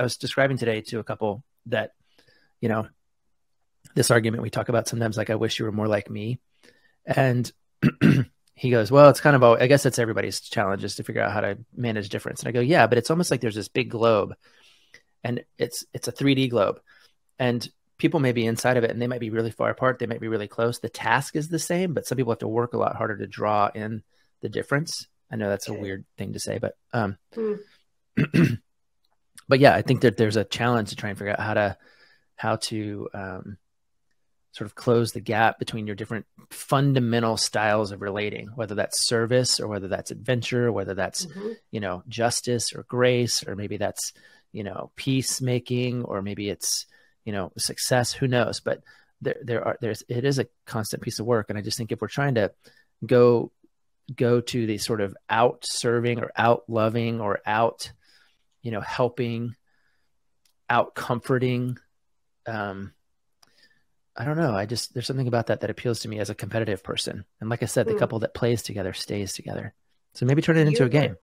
I was describing today to a couple that, you know, this argument we talk about sometimes, like, I wish you were more like me. And he goes, well, it's kind of, I guess it's everybody's challenge is to figure out how to manage difference. And I go, yeah, but it's almost like there's this big globe and it's, it's a 3D globe and people may be inside of it and they might be really far apart. They might be really close. The task is the same, but some people have to work a lot harder to draw in the difference. I know that's a weird thing to say, but, um, mm. but yeah, I think that there's a challenge to try and figure out how to, how to, um, sort of close the gap between your different fundamental styles of relating, whether that's service or whether that's adventure, whether that's, mm-hmm. you know, justice or grace, or maybe that's, you know, peacemaking, or maybe it's, you know, success, who knows? But there, there are, there's, it is a constant piece of work. And I just think if we're trying to go, go to the sort of out serving or out loving or out, you know, helping, out comforting, um, I don't know. I just there's something about that that appeals to me as a competitive person. And like I said, the mm. couple that plays together stays together. So maybe turn it into a game.